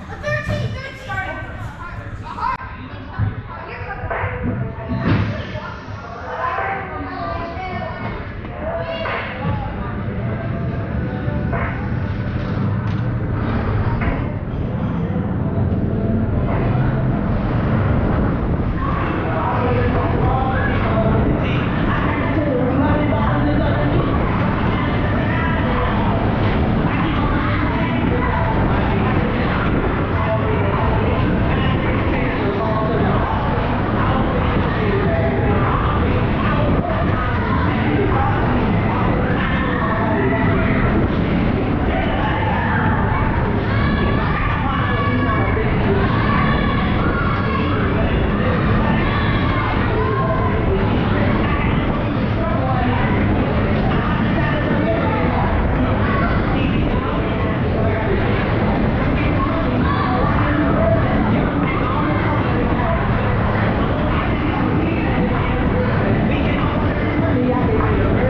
I know Thank you.